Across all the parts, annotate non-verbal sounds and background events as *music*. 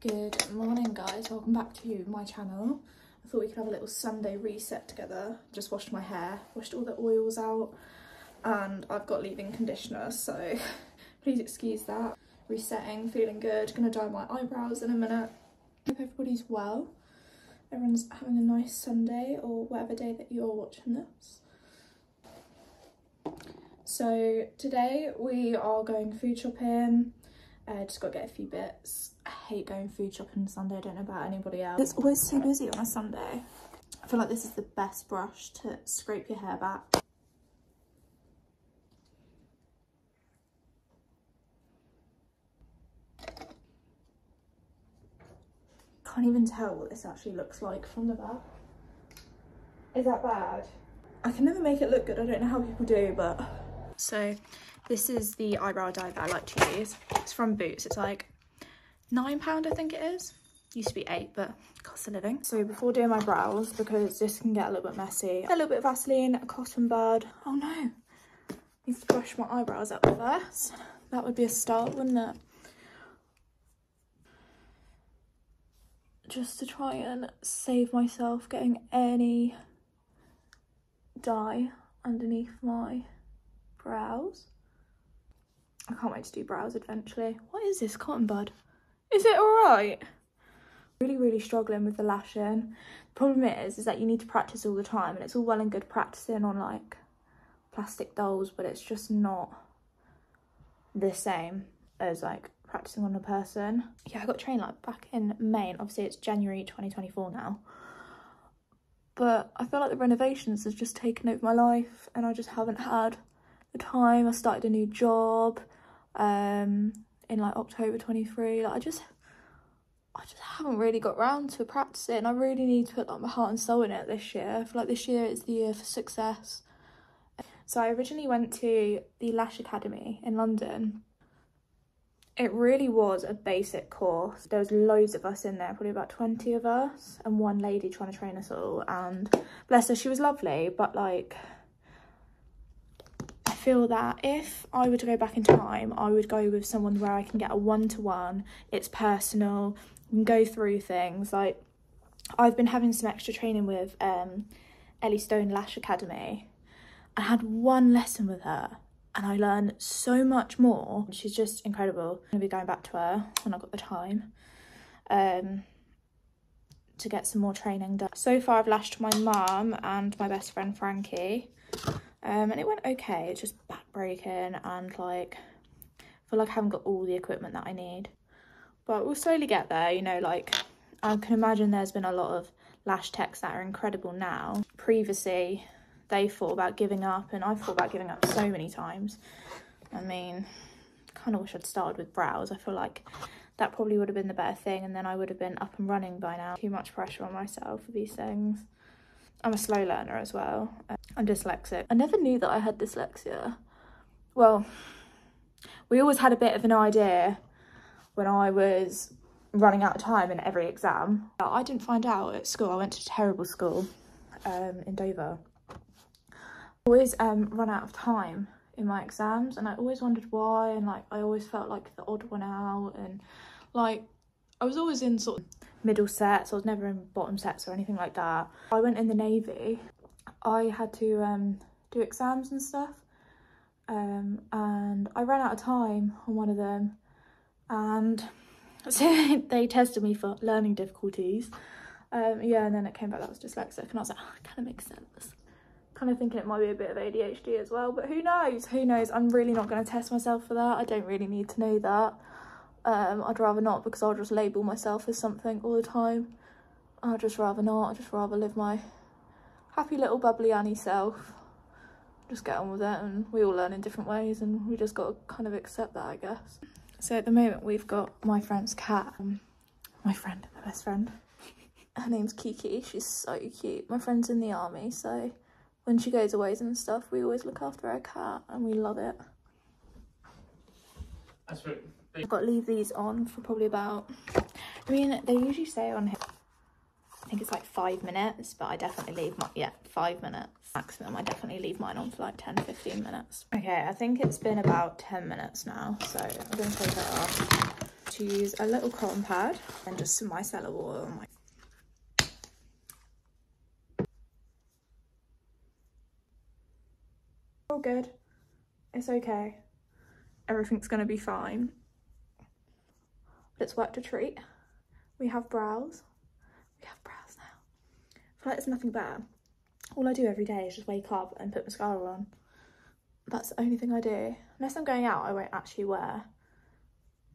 Good morning guys, welcome back to my channel. I thought we could have a little Sunday reset together. Just washed my hair, washed all the oils out and I've got leave-in conditioner so *laughs* please excuse that. Resetting, feeling good, gonna dye my eyebrows in a minute. Hope everybody's well. Everyone's having a nice Sunday or whatever day that you're watching this. So today we are going food shopping. I just got to get a few bits. I hate going food shopping on Sunday. I don't know about anybody else. It's always so busy on a Sunday. I feel like this is the best brush to scrape your hair back. Can't even tell what this actually looks like from the back. Is that bad? I can never make it look good. I don't know how people do, but... So this is the eyebrow dye that I like to use. It's from Boots. It's like £9, I think it is. Used to be eight, but cost of living. So before doing my brows, because this can get a little bit messy, a little bit of Vaseline, a cotton bud. Oh no, need to brush my eyebrows up first. That would be a start, wouldn't it? Just to try and save myself getting any dye underneath my brows. I can't wait to do brows eventually. What is this cotton bud? Is it alright? Really, really struggling with the lashing. The problem is, is that you need to practice all the time and it's all well and good practicing on like plastic dolls, but it's just not the same as like practicing on a person. Yeah, I got trained like back in May and obviously it's January 2024 now. But I feel like the renovations have just taken over my life and I just haven't had the time. I started a new job um, in like October 23. Like I just, I just haven't really got round to practicing. I really need to put like my heart and soul in it this year. I feel like this year is the year for success. So I originally went to the Lash Academy in London. It really was a basic course. There was loads of us in there, probably about 20 of us, and one lady trying to train us all. And bless her, she was lovely, but like feel that if I were to go back in time, I would go with someone where I can get a one-to-one, it's personal, and go through things. Like, I've been having some extra training with um, Ellie Stone Lash Academy. I had one lesson with her and I learned so much more. She's just incredible. I'm to be going back to her when I've got the time um, to get some more training done. So far I've lashed my mum and my best friend Frankie um, and it went okay. It's just back breaking and like I feel like I haven't got all the equipment that I need. But we'll slowly get there, you know, like I can imagine there's been a lot of lash techs that are incredible now. Previously, they thought about giving up and I've thought about giving up so many times. I mean, kind of wish I'd started with brows. I feel like that probably would have been the better thing and then I would have been up and running by now. Too much pressure on myself for these things. I'm a slow learner as well. I'm dyslexic. I never knew that I had dyslexia. Well, we always had a bit of an idea when I was running out of time in every exam. I didn't find out at school. I went to terrible school um, in Dover. I always um, run out of time in my exams and I always wondered why and like I always felt like the odd one out and like I was always in sort of middle sets. I was never in bottom sets or anything like that. I went in the Navy. I had to um, do exams and stuff. Um, and I ran out of time on one of them. And *laughs* so they tested me for learning difficulties. Um, yeah, and then it came back that I was dyslexic. And I was like, oh, it kind of makes sense. Kind of thinking it might be a bit of ADHD as well. But who knows? Who knows? I'm really not going to test myself for that. I don't really need to know that. Um, I'd rather not because I'll just label myself as something all the time. I'd just rather not. I'd just rather live my happy little bubbly Annie self. Just get on with it and we all learn in different ways and we just got to kind of accept that, I guess. So at the moment we've got my friend's cat. Um, my friend, my best friend. Her name's Kiki. She's so cute. My friend's in the army, so when she goes away and stuff, we always look after our cat and we love it. That's right. I've got to leave these on for probably about, I mean, they usually say on here, I think it's like five minutes, but I definitely leave my, yeah, five minutes maximum. I definitely leave mine on for like 10, 15 minutes. Okay, I think it's been about 10 minutes now, so I'm going to take that off. to use a little cotton pad and just some micellar water on my all good it's okay everything's gonna be fine it's worked a treat. We have brows. We have brows now. I feel like there's nothing better. All I do every day is just wake up and put mascara on. That's the only thing I do. Unless I'm going out I won't actually wear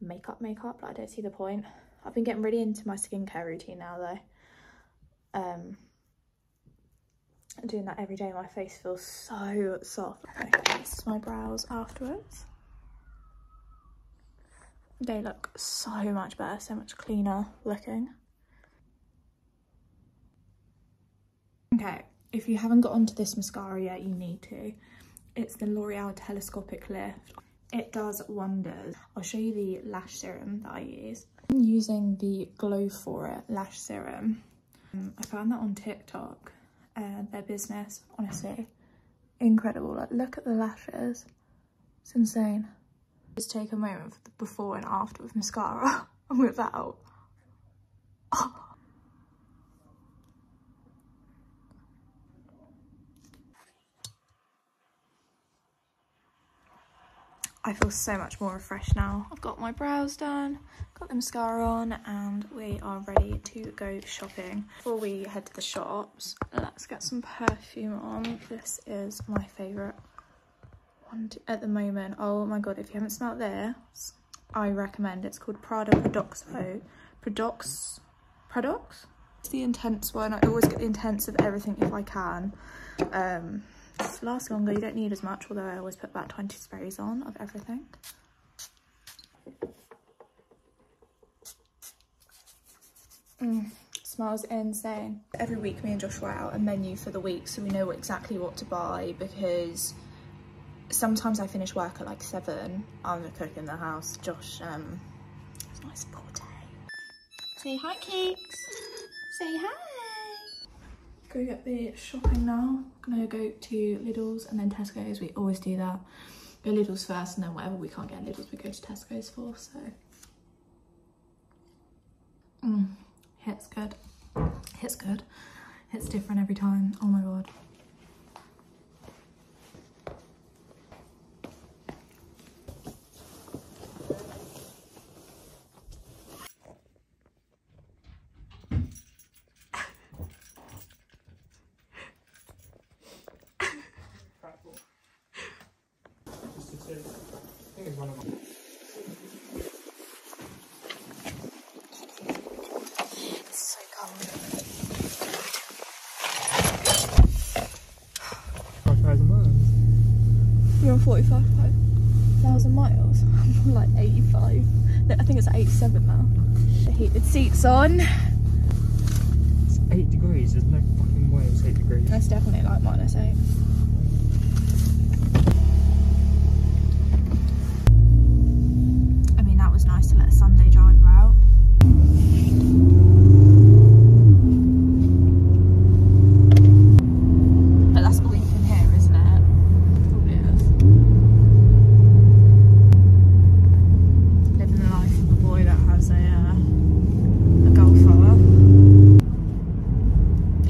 makeup makeup but I don't see the point. I've been getting really into my skincare routine now though. Um doing that every day my face feels so soft. Okay this is my brows afterwards they look so much better so much cleaner looking. Okay if you haven't got onto this mascara yet you need to. It's the l'oreal telescopic lift. It does wonders. I'll show you the lash serum that i use. I'm using the glow for it lash serum. Um, i found that on tiktok uh, their business honestly. Incredible. Like look at the lashes. It's insane just take a moment for the before and after with mascara *laughs* and without. I feel so much more refreshed now. I've got my brows done, got the mascara on, and we are ready to go shopping. Before we head to the shops, let's get some perfume on. This is my favourite to, at the moment. Oh my god, if you haven't smelled this, I recommend. It's called Prada Paradoxe. Paradox? Paradox? It's the intense one. I always get the intense of everything if I can. Um, lasts longer. You don't need as much, although I always put about 20 sprays on of everything. Mm, smells insane. Every week me and Josh write out a menu for the week so we know exactly what to buy because sometimes I finish work at like seven. I'm gonna cook in the house. Josh, um, it's nice forte. Say hi, cakes. Say hi go get the shopping now. I'm gonna go to Lidl's and then Tesco's. We always do that. Go Lidl's first and then whatever we can't get Lidl's we go to Tesco's for, so. Mm, hits good. Hits good. Hits different every time. Oh my god. You're on 45,000 miles. *laughs* I'm like 85. I think it's 87 now. The heated seats on. It's 8 degrees. There's no fucking way it's 8 degrees. That's definitely like minus 8. I mean, that was nice to let a Sunday driver out. But that's all you can hear, isn't it? Probably is. Living the life of a boy that has a, uh, a golfer.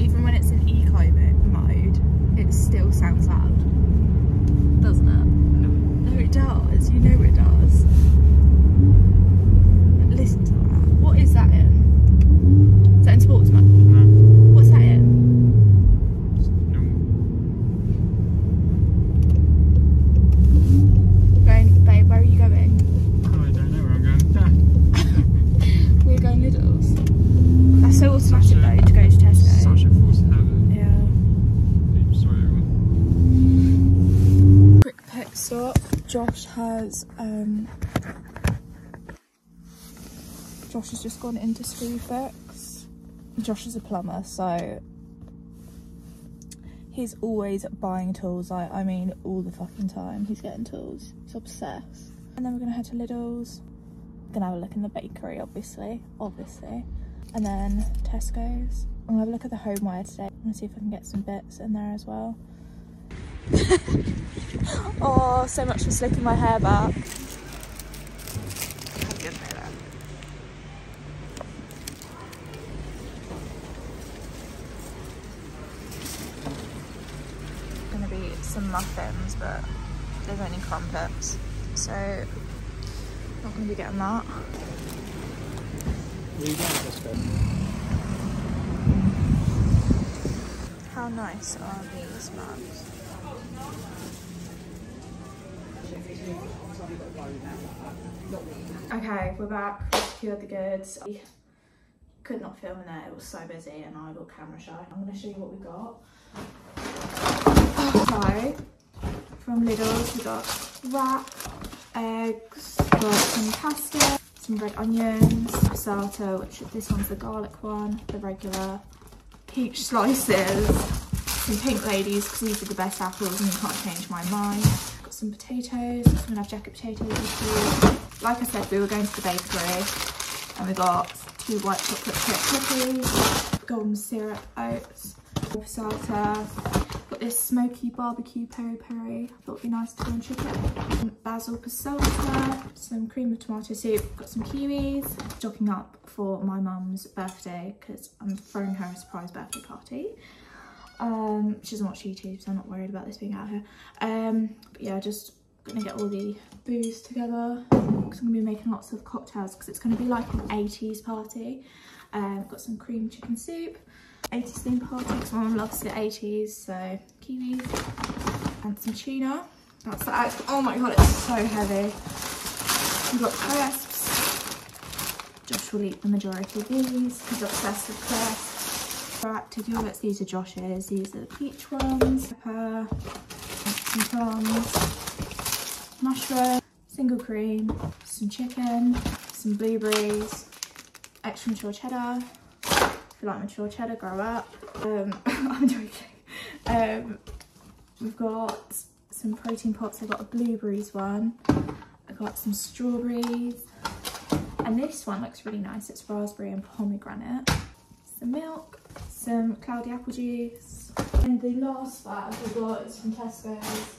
Even when it's in eco mo- mode, it still sounds loud, doesn't it? No, it does. You know it does. Listen to that. What is that in? Is that in sports mode? No. What's that in? It's no. Going, babe, where are you going? I don't know where I'm going. We're going Lidl's. That's so automatic Such a- though to go to Tesco. Such a force of habit. Yeah. Oops, sorry everyone. Quick pit stop. Josh has um Josh has just gone into Screwfix. Josh is a plumber, so he's always buying tools. Like I mean, all the fucking time. He's getting tools. He's obsessed. And then we're gonna head to Lidl's. Gonna have a look in the bakery, obviously, obviously, and then Tesco's. I'm gonna have a look at the homeware today. I'm gonna see if I can get some bits in there as well. *laughs* oh, so much for slicking my hair back. Gonna be some muffins, but there's only crumpets, so not gonna be getting that. How nice are these mugs? Okay, we're back. Secured the goods. We could not film in there. It was so busy and I got camera shy. I'm going to show you what we got. So, from Lidl's, we got wrap, eggs, got some pasta, some red onions, passata, which this one's the garlic one, the regular, peach slices, some pink ladies, because these are the best apples and you can't change my mind. Got some potatoes, gonna have jacket potatoes. Like I said, we were going to the bakery and we got two white chocolate chip cookies, golden syrup oats, passata, got this smoky barbecue peri peri. Thought it'd be nice to go and check chicken. Basil passata, some cream of tomato soup, got some kiwis. Stocking up for my mum's birthday because I'm throwing her a surprise birthday party. Um, she doesn't watch YouTube, so I'm not worried about this being out here. Um, but yeah, just gonna get all the booze together because I'm gonna be making lots of cocktails because it's gonna be like an 80s party. Um, got some cream chicken soup, 80s theme party because my mum loves the 80s, so kiwis and some tuna. That's the that. Oh my god, it's so heavy. We've got crisps. Josh will eat the majority of these. He's obsessed with crisps. Active yogurts, these are Josh's. These are the peach ones. Pepper, some plums, mushroom, single cream, some chicken, some blueberries, extra mature cheddar. If you like mature cheddar, grow up. Um, *laughs* I'm joking. Um, we've got some protein pots. I've got a blueberries one. I've got some strawberries. And this one looks really nice. It's raspberry and pomegranate. Some milk, Um, some cloudy apple juice. And the last bag we got is from Tesco's.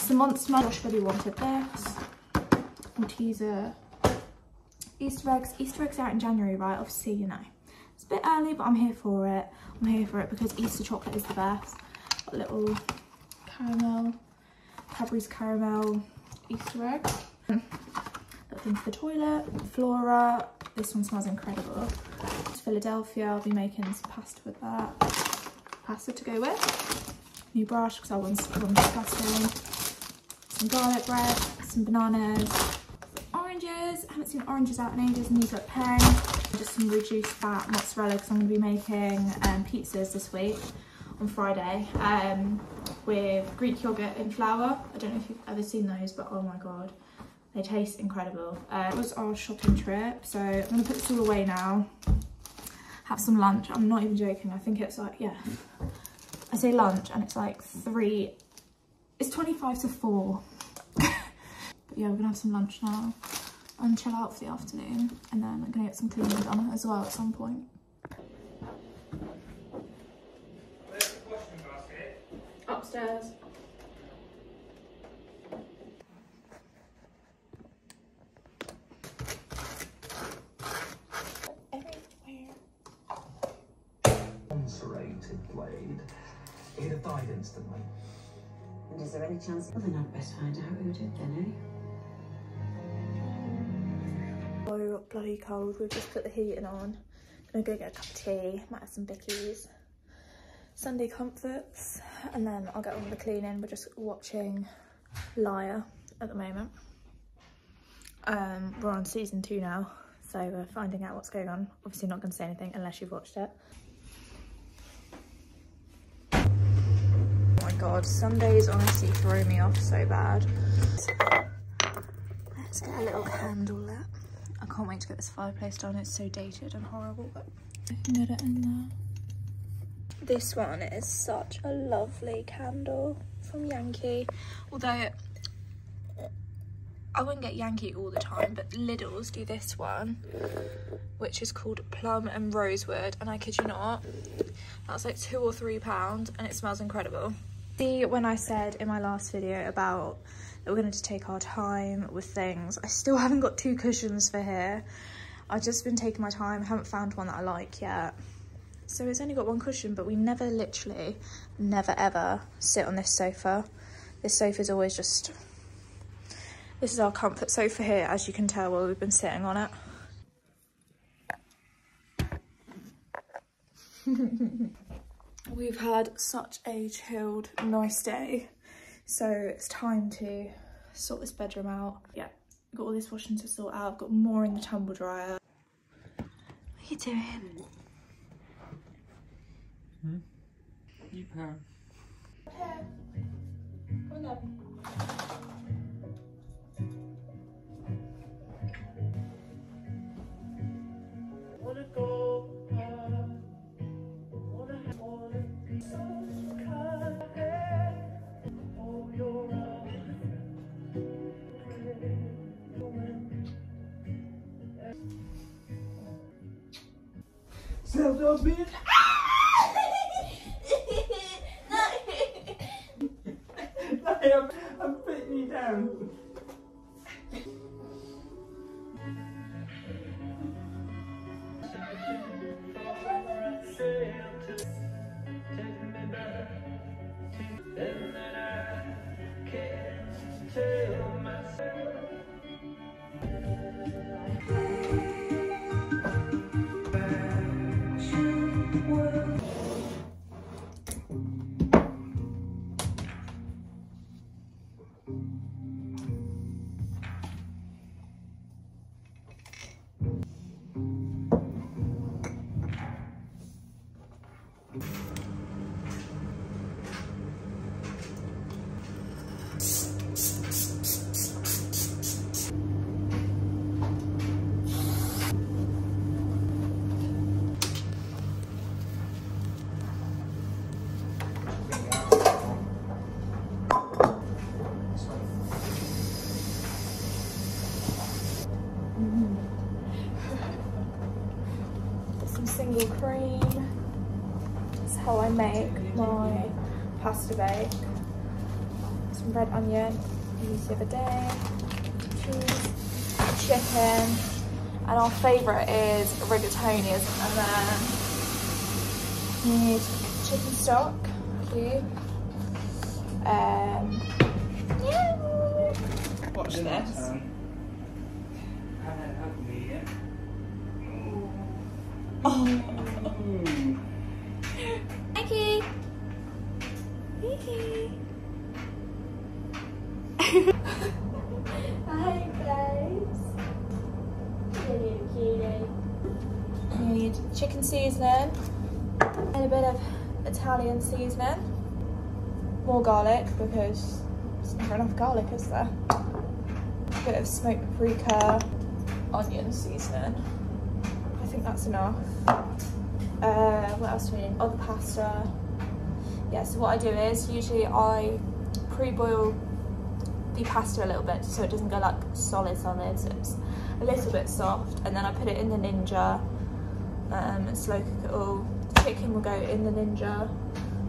Some Monster. Josh really wanted this. Malteser uh, Easter eggs. Easter eggs are out in January, right? Obviously, you know. It's a bit early, but I'm here for it. I'm here for it because Easter chocolate is the best. Got a little caramel, Cadbury's caramel Easter egg. That thing for the toilet. Flora. This one smells incredible. It's Philadelphia. I'll be making some pasta with that. Pasta to go with. New brush because I want one disgusting. Some garlic bread. Some bananas. Oranges. I haven't seen oranges out in ages and these are pen. Just some reduced fat mozzarella because I'm going to be making um, pizzas this week on Friday um, with Greek yogurt and flour. I don't know if you've ever seen those, but oh my god, they taste incredible. Uh, it was our shopping trip, so I'm gonna put this all away now. Have some lunch. I'm not even joking. I think it's like, yeah. I say lunch and it's like three, it's 25 to four. but yeah, we're gonna have some lunch now and chill out for the afternoon. And then I'm gonna get some cleaning done as well at some point. Upstairs. Blade, he'd have died instantly. And is there any chance? Well, then I'd best find out who did then, eh? So bloody cold. We've just put the heating on. Gonna go get a cup of tea. Might have some bickies. Sunday comforts, and then I'll get on with the cleaning. We're just watching Liar at the moment. Um, we're on season two now, so we're finding out what's going on. Obviously, not going to say anything unless you've watched it. God, Sundays honestly throw me off so bad. Let's get a little candle lit. I can't wait to get this fireplace done. It's so dated and horrible, but I can get it in there. This one is such a lovely candle from Yankee. Although I wouldn't get Yankee all the time, but Lidl's do this one, which is called Plum and Rosewood. And I kid you not, that's like two or three pounds and it smells incredible. See, when I said in my last video about that we're going to take our time with things, I still *laughs* haven't got two cushions for here. I've just been taking my time, haven't found one that I like yet. So it's only got one cushion, but we never literally, never ever sit on this sofa. This sofa is always just, this is our comfort sofa here, as you can tell while we've been sitting on it. *laughs* We've had such a chilled, nice day. So it's time to sort this bedroom out. Yeah, got all this washing to sort out. I've got more in the tumble dryer. What are you doing? Hmm? You pair. Self-dogs being I'm, Got Some red onion, used the other day. Cheese, chicken, and our favourite is rigatoni. And then you need chicken stock, cube. Um, yeah. Watch this. Oh. Mikey. Mikey. Seasoning and a bit of Italian seasoning. More garlic because there's never enough garlic, is there? A bit of smoked paprika, onion seasoning. I think that's enough. Uh, what else do we need? The pasta. Yeah, so what I do is usually I pre-boil the pasta a little bit so it doesn't go like solid solid, so it's a little bit soft. And then I put it in the Ninja um, slow cook it all. Chicken will go in the Ninja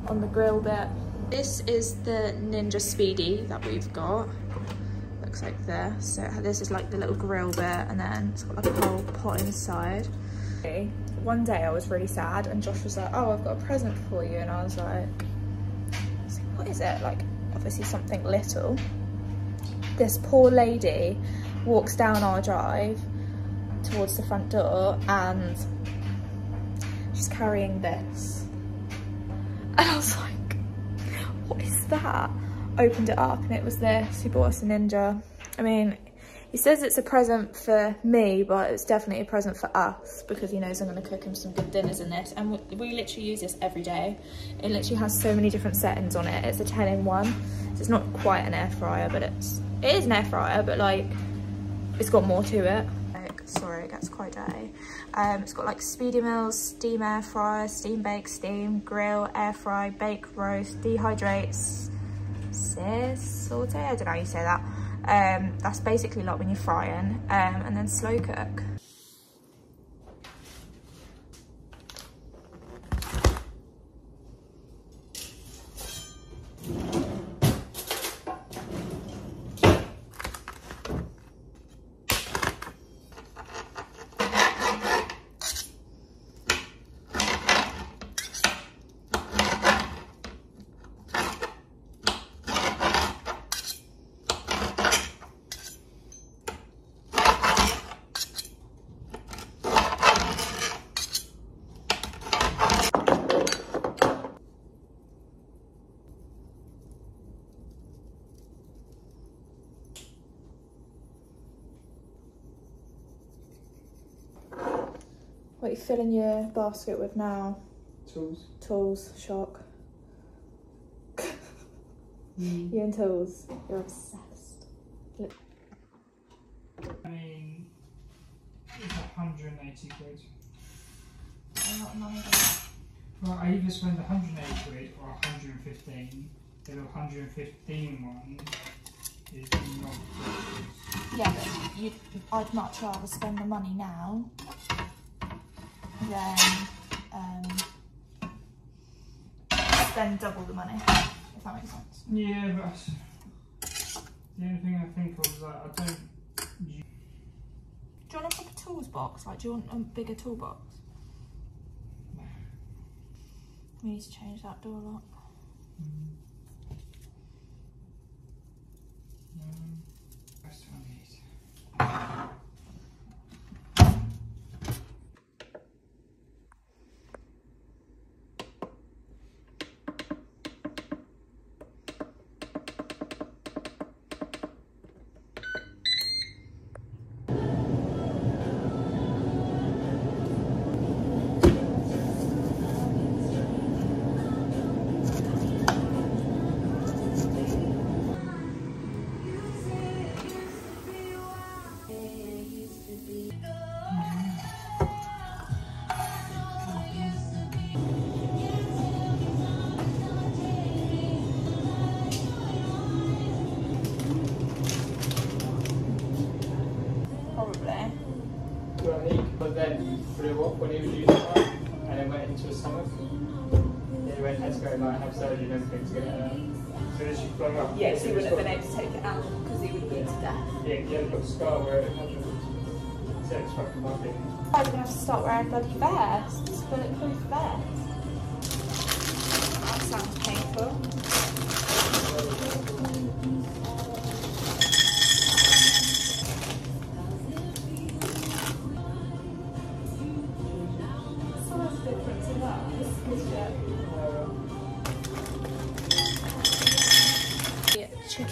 on the grill bit. This is the Ninja Speedi that we've got. Looks like this. So this is like the little grill bit and then it's got like a whole pot inside. One day I was really sad and Josh was like, oh, I've got a present for you. And I was like what is it? Like obviously something little. This poor lady walks down our drive towards the front door and carrying this. And I was like, what is that? Opened it up and it was this. He bought us a Ninja. I mean, he says it's a present for me, but it's definitely a present for us because he knows I'm going to cook him some good dinners in this. And we, we literally use this every day. It literally has so many different settings on it. It's a 10 in one. So it's not quite an air fryer, but it's, it is an air fryer, but like, it's got more to it. Sorry, it gets quite dirty. Um, it's got like speedy meals, steam air fryer, steam bake, steam, grill, air fry, bake, roast, dehydrates, sis, saute, I don't know how you say that. Um, that's basically like when you're frying, um, and then slow cook. What are you filling your basket with now? Tools. Tools, shock. Mm. You and tools. You're obsessed. I mean, it's 180 quid. A lot of money. Well, I either spend 180 quid or 115. The 115 one is not good. Yeah, but you'd, I'd much rather spend the money now than um, spend double the money, if that makes sense. Yeah, but the only thing I think of is like, I don't. Do you want a proper tools box? Like, do you want a bigger toolbox? We need to change that door lock. Um, rest I So then she flung up. Yeah, so he wouldn't have been able to take it out because he would bleed to death. Yeah, he had got a scar where it happened. So it's fucking lovely. I'm gonna have to start wearing bloody vests, bulletproof vests. That sounds painful.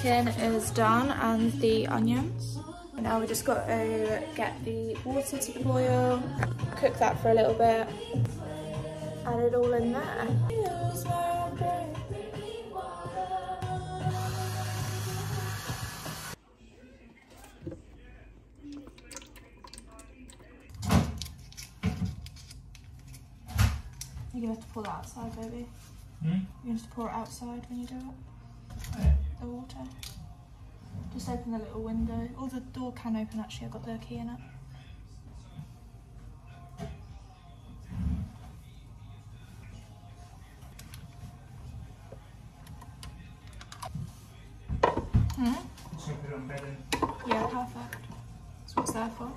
Chicken is done and the onions. Now we just got to get the water to the boil, cook that for a little bit, add it all in there. You're gonna have to pour that outside, baby. Hmm? You're gonna have to pour it outside when you do it. The water. Just open the little window. Or the door can open actually, I've got the key in it. Hmm? Just gonna put it on bed and Yeah, perfect. That's what it's there for.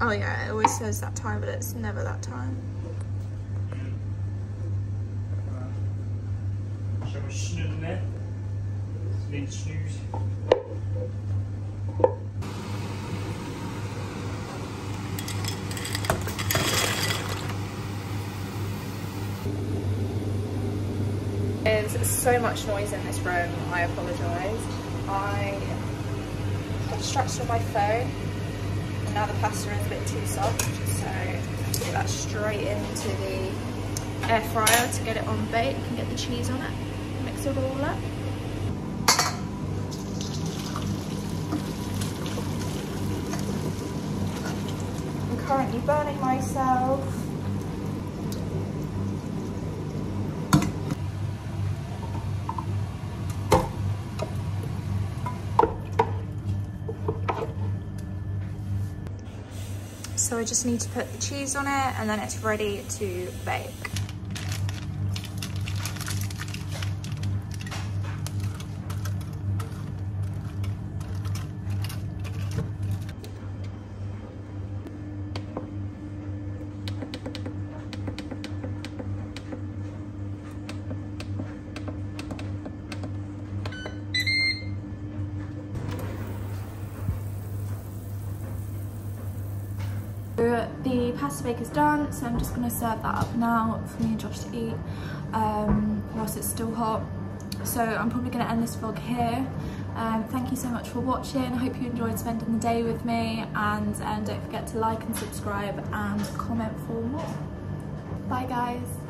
Oh yeah, it always says that time, but it's never that time. Uh, Shall we snooze in there? There's so much noise in this room, I apologise. I got distracted on my phone, and now the pasta is a bit too soft, so put that straight into the air fryer to get it on bake and get the cheese on it. Mix it all up. Burning myself. So I just need to put the cheese on it and then it's ready to bake. bake is done, so I'm just going to serve that up now for me and Josh to eat um, whilst it's still hot. So I'm probably going to end this vlog here. Um, thank you so much for watching. I hope you enjoyed spending the day with me and um, don't forget to like and subscribe and comment for more. Bye guys.